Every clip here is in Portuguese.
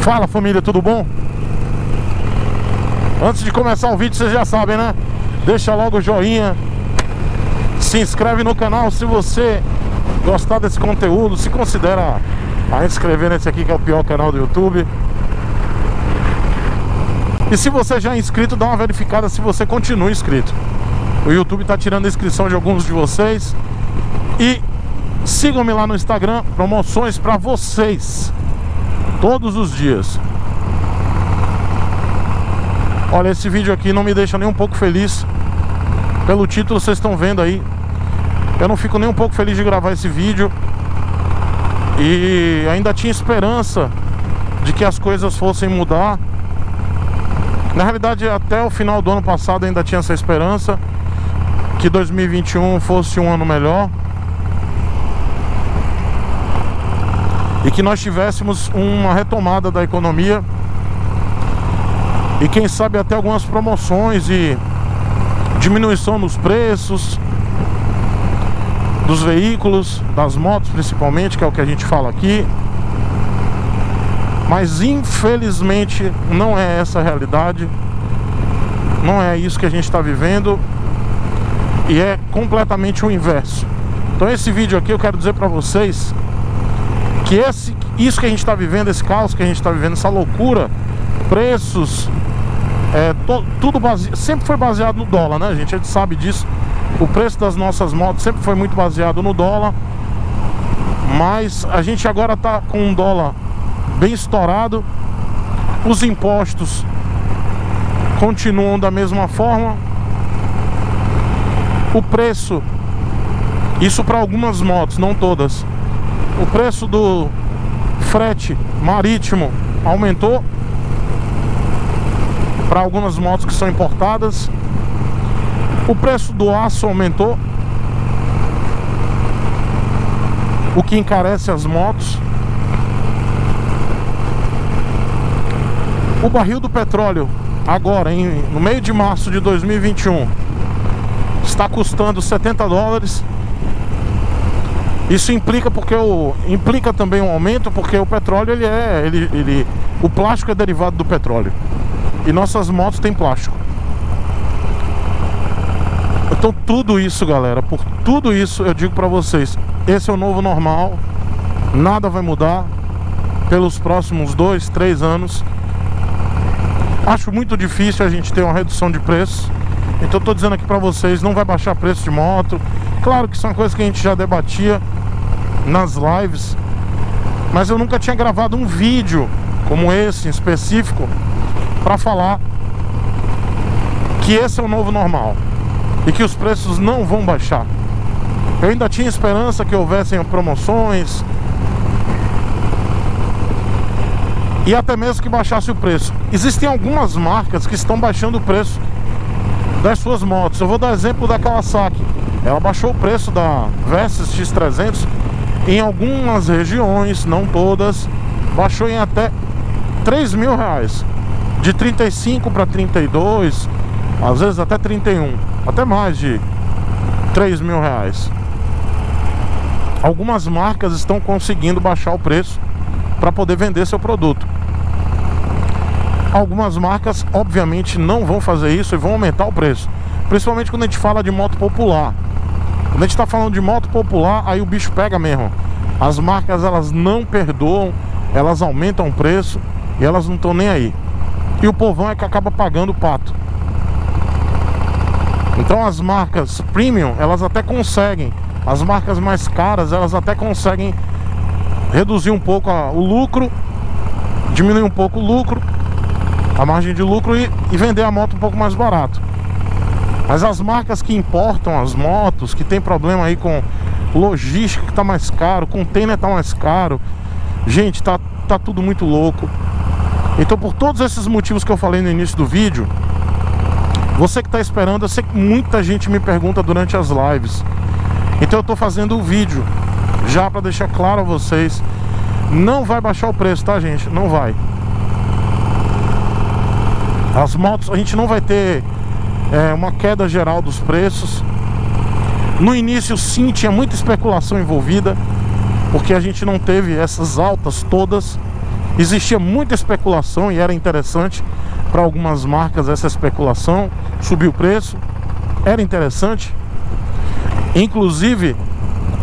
Fala família, tudo bom? Antes de começar o vídeo, vocês já sabem, né? Deixa logo o joinha. Se inscreve no canal se você gostar desse conteúdo. Se considera a inscrever nesse aqui que é o pior canal do YouTube. E se você já é inscrito, dá uma verificada se você continua inscrito. O YouTube tá tirando a inscrição de alguns de vocês. E sigam-me lá no Instagram Promoções para vocês Todos os dias. Olha, esse vídeo aqui não me deixa nem um pouco feliz. Pelo título vocês estão vendo aí. Eu não fico nem um pouco feliz de gravar esse vídeo. E ainda tinha esperança De que as coisas fossem mudar. Na realidade até o final do ano passado ainda tinha essa esperança Que 2021 fosse um ano melhor E que nós tivéssemos uma retomada da economia e quem sabe até algumas promoções e diminuição nos preços dos veículos, das motos principalmente, que é o que a gente fala aqui. Mas infelizmente não é essa a realidade. Não é isso que a gente está vivendo. E é completamente o inverso. Então esse vídeo aqui eu quero dizer para vocês que esse, isso que a gente está vivendo, esse caos que a gente está vivendo, essa loucura, preços, é, to, tudo base... sempre foi baseado no dólar, né, gente? A gente sabe disso. O preço das nossas motos sempre foi muito baseado no dólar. Mas a gente agora tá com um dólar bem estourado. Os impostos continuam da mesma forma. O preço, isso para algumas motos, não todas. O preço do frete marítimo aumentou para algumas motos que são importadas. O preço do aço aumentou, o que encarece as motos. O barril do petróleo, agora, em, no meio de março de 2021, está custando 70 dólares. Isso implica porque o implica também um aumento porque o petróleo ele é ele, ele o plástico é derivado do petróleo. E nossas motos têm plástico. Então tudo isso, galera, por tudo isso eu digo pra vocês, esse é o novo normal. Nada vai mudar pelos próximos dois, três anos. Acho muito difícil a gente ter uma redução de preço. Então tô dizendo aqui pra vocês, não vai baixar preço de moto. Claro que são coisas que a gente já debatia nas lives. Mas eu nunca tinha gravado um vídeo como esse em específico para falar que esse é o novo normal e que os preços não vão baixar. Eu ainda tinha esperança que houvessem promoções e até mesmo que baixasse o preço. Existem algumas marcas que estão baixando o preço das suas motos. Eu vou dar exemplo da Kawasaki. Ela baixou o preço da Versys X300 em algumas regiões, não todas, baixou em até 3 mil reais. De 35 para 32, às vezes até 31, até mais de 3 mil reais. Algumas marcas estão conseguindo baixar o preço para poder vender seu produto. Algumas marcas, obviamente, não vão fazer isso e vão aumentar o preço. Principalmente quando a gente fala de moto popular. Quando a gente está falando de moto popular, aí o bicho pega mesmo. As marcas elas não perdoam, elas aumentam o preço e elas não estão nem aí. E o povão é que acaba pagando o pato. Então as marcas premium, elas até conseguem. As marcas mais caras, elas até conseguem reduzir um pouco a, o lucro, diminuir um pouco o lucro, a margem de lucro e, e vender a moto um pouco mais barato. Mas as marcas que importam as motos, que tem problema aí com logística que tá mais caro, container tá mais caro, gente, tá, tá tudo muito louco. Então por todos esses motivos que eu falei no início do vídeo Você que está esperando, eu sei que muita gente me pergunta durante as lives Então eu estou fazendo o vídeo Já para deixar claro a vocês Não vai baixar o preço, tá gente? Não vai As motos, a gente não vai ter é, uma queda geral dos preços. No início sim, tinha muita especulação envolvida Porque a gente não teve essas altas todas. Existia muita especulação e era interessante para algumas marcas essa especulação, subiu o preço, era interessante. Inclusive,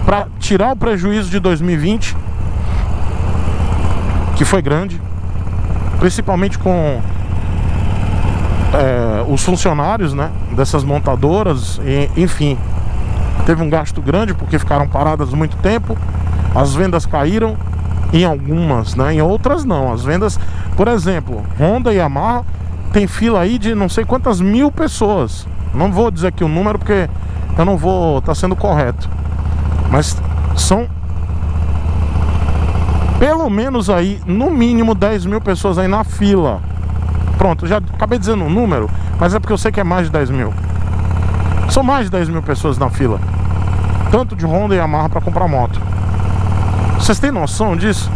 para tirar o prejuízo de 2020, que foi grande, principalmente com é, os funcionários né, dessas montadoras, e, enfim, teve um gasto grande porque ficaram paradas muito tempo, as vendas caíram em algumas, né, em outras não. As vendas, por exemplo, Honda e Yamaha tem fila aí de não sei quantas mil pessoas. Não vou dizer aqui o número porque eu não vou estar tá sendo correto, mas são pelo menos aí, no mínimo 10 mil pessoas aí na fila Pronto, já acabei dizendo um número, mas é porque eu sei que é mais de 10 mil. São mais de 10 mil pessoas na fila. Tanto de Honda e Yamaha para comprar moto. Vocês têm noção disso?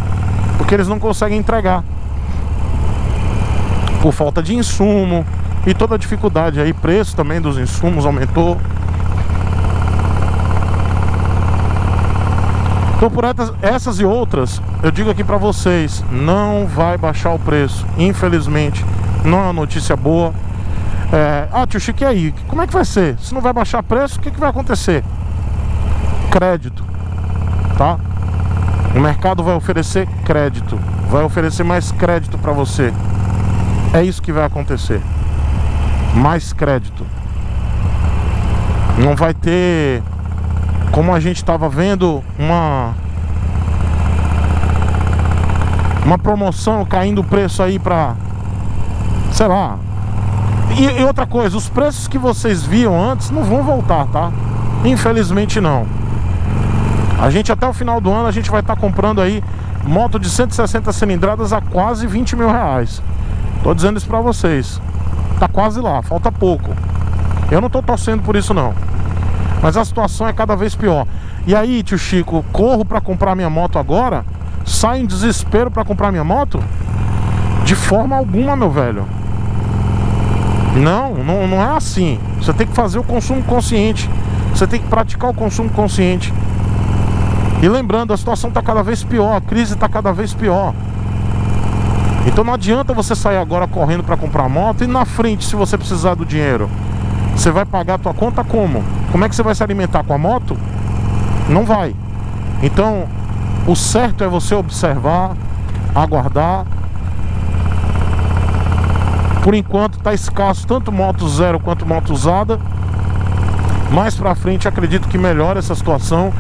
Porque eles não conseguem entregar. Por falta de insumo e toda a dificuldade aí, preço também dos insumos aumentou. Então por essas e outras, eu digo aqui para vocês, não vai baixar o preço, infelizmente não é uma notícia boa. É, ah, tio Chico, e aí? Como é que vai ser? Se não vai baixar preço, o que, que vai acontecer? Crédito, tá? O mercado vai oferecer crédito, vai oferecer mais crédito para você. É isso que vai acontecer. Mais crédito. Não vai ter, como a gente estava vendo, uma uma promoção caindo o preço aí para sei lá. E, e, outra coisa, os preços que vocês viam antes não vão voltar, tá? Infelizmente não. A gente até o final do ano a gente vai estar tá comprando aí moto de 160 cilindradas a quase 20 mil reais. Tô dizendo isso pra vocês. Tá quase lá, falta pouco. Eu não tô torcendo por isso não. Mas a situação é cada vez pior. E aí, tio Chico, corro para comprar minha moto agora? Sai em desespero para comprar minha moto? De forma alguma, meu velho. Não, não, não é assim. Você tem que fazer o consumo consciente. Você tem que praticar o consumo consciente. E lembrando, a situação está cada vez pior, a crise está cada vez pior. Então não adianta você sair agora correndo para comprar moto e na frente, se você precisar do dinheiro, você vai pagar a tua conta como? Como é que você vai se alimentar com a moto? Não vai. Então, o certo é você observar, aguardar por enquanto está escasso tanto moto zero quanto moto usada. Mais para frente acredito que melhora essa situação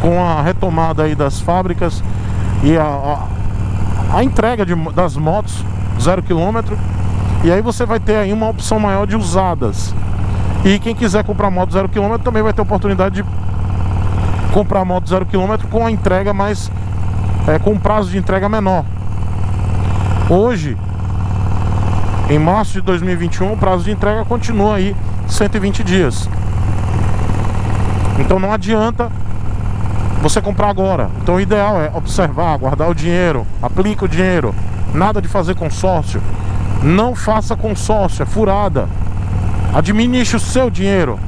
com a retomada aí das fábricas e a, a, a entrega de, das motos zero quilômetro. E aí você vai ter aí uma opção maior de usadas. E quem quiser comprar moto zero quilômetro também vai ter oportunidade de comprar moto zero quilômetro com a entrega mais é, com um prazo de entrega menor. Hoje em março de 2021, o prazo de entrega continua aí 120 dias. Então não adianta você comprar agora. Então o ideal é observar, guardar o dinheiro, aplica o dinheiro. Nada de fazer consórcio. Não faça consórcio, é furada. Administre o seu dinheiro.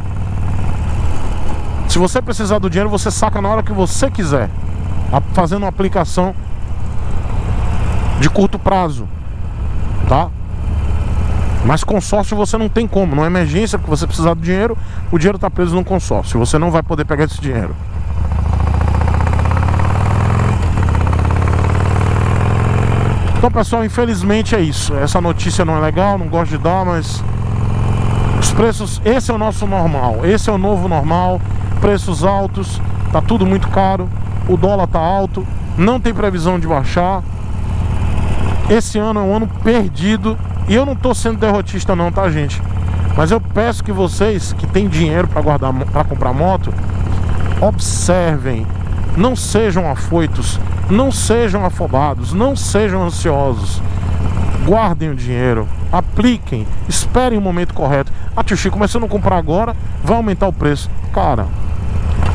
Se você precisar do dinheiro, você saca na hora que você quiser. Fazendo uma aplicação de curto prazo. Tá? Mas consórcio você não tem como. Numa emergência que você precisar do dinheiro, o dinheiro está preso no consórcio. Você não vai poder pegar esse dinheiro. Então, pessoal, infelizmente é isso. Essa notícia não é legal, não gosto de dar, mas os preços, esse é o nosso normal. Esse é o novo normal. Preços altos, tá tudo muito caro. O dólar tá alto, não tem previsão de baixar. Esse ano é um ano perdido e eu não tô sendo derrotista não, tá, gente? Mas eu peço que vocês que têm dinheiro para guardar para comprar moto, observem, não sejam afoitos, não sejam afobados, não sejam ansiosos. Guardem o dinheiro, apliquem, esperem o momento correto. Ah, tio Chico, mas se eu não comprar agora, vai aumentar o preço. Cara,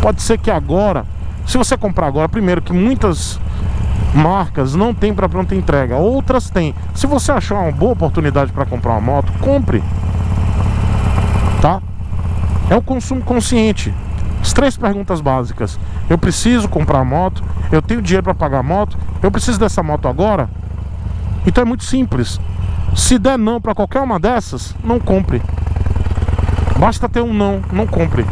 pode ser que agora, se você comprar agora, primeiro que muitas marcas não tem para pronta entrega, outras têm. Se você achar uma boa oportunidade para comprar uma moto, compre. Tá? É o consumo consciente. As três perguntas básicas. Eu preciso comprar moto, eu tenho dinheiro para pagar moto, eu preciso dessa moto agora. Então é muito simples. Se der não para qualquer uma dessas, não compre. Basta ter um não, não compre.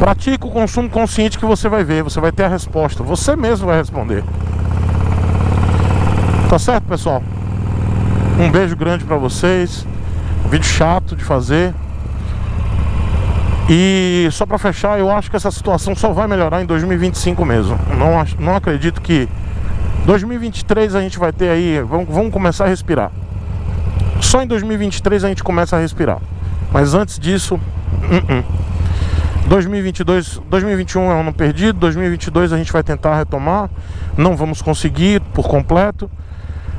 Pratique o consumo consciente que você vai ver, você vai ter a resposta, você mesmo vai responder. Tá certo, pessoal? Um beijo grande para vocês. Vídeo chato de fazer. E só para fechar, eu acho que essa situação só vai melhorar em 2025 mesmo. Não, não acredito que 2023 a gente vai ter aí, vamos, vamos começar a respirar. Só em 2023 a gente começa a respirar. Mas antes disso, uh -uh. 2022, 2021 é um ano perdido, 2022 a gente vai tentar retomar, não vamos conseguir por completo,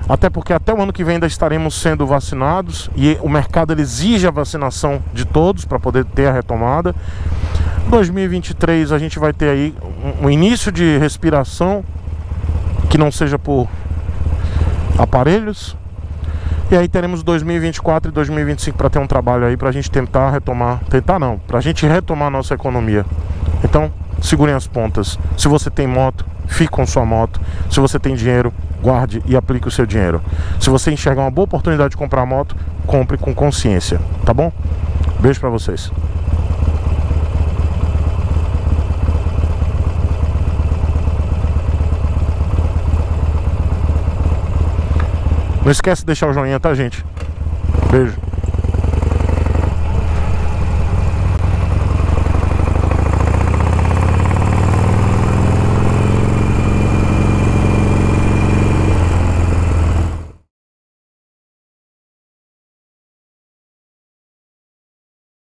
até porque até o ano que vem ainda estaremos sendo vacinados e o mercado exige a vacinação de todos para poder ter a retomada. 2023 a gente vai ter aí um, um início de respiração que não seja por aparelhos. E aí teremos 2024 e 2025 para ter um trabalho aí para a gente tentar retomar, tentar não, para a gente retomar a nossa economia. Então, segurem as pontas. Se você tem moto, fique com sua moto. Se você tem dinheiro, guarde e aplique o seu dinheiro. Se você enxergar uma boa oportunidade de comprar moto, compre com consciência, tá bom? Beijo para vocês. Não esquece de deixar o joinha, tá, gente? Beijo.